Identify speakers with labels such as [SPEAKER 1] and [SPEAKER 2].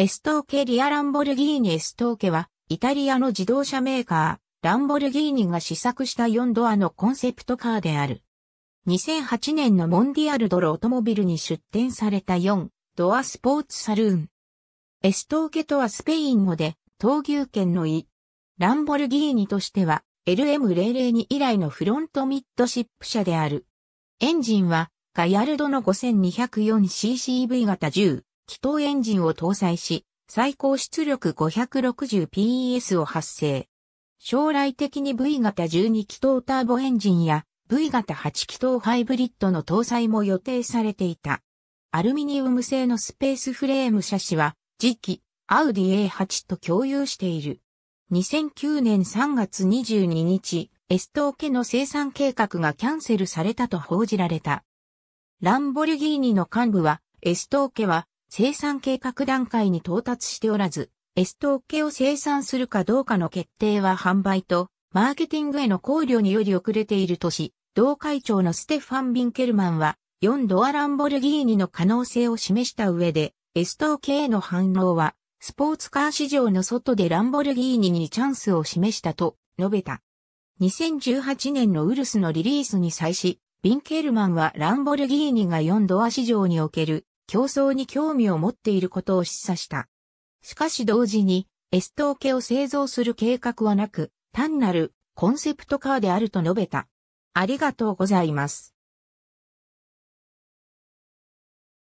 [SPEAKER 1] エストーケリア・ランボルギーニエストーケは、イタリアの自動車メーカー、ランボルギーニが試作した4ドアのコンセプトカーである。2008年のモンディアルドロートモビルに出展された4ドアスポーツサルーン。エストーケとはスペイン語で、闘牛犬の意。ランボルギーニとしては、LM002 以来のフロントミッドシップ車である。エンジンは、ガヤルドの 5204ccV 型10、気筒エンジンを搭載し、最高出力 560PS を発生。将来的に V 型12気筒ターボエンジンや V 型8気筒ハイブリッドの搭載も予定されていた。アルミニウム製のスペースフレーム車種は、次期、アウディ A8 と共有している。2009年3月22日、エストーケの生産計画がキャンセルされたと報じられた。ランボルギーニの幹部は、エストーケは生産計画段階に到達しておらず、エストーケを生産するかどうかの決定は販売と、マーケティングへの考慮により遅れているとし、同会長のステファン・ビンケルマンは、4ドアランボルギーニの可能性を示した上で、エストーケへの反応は、スポーツカー市場の外でランボルギーニにチャンスを示したと述べた。2018年のウルスのリリースに際し、ビンケルマンはランボルギーニが4ドア市場における競争に興味を持っていることを示唆した。しかし同時に、エストーケを製造する計画はなく、単なるコンセプトカーであると述べた。ありがとうございます。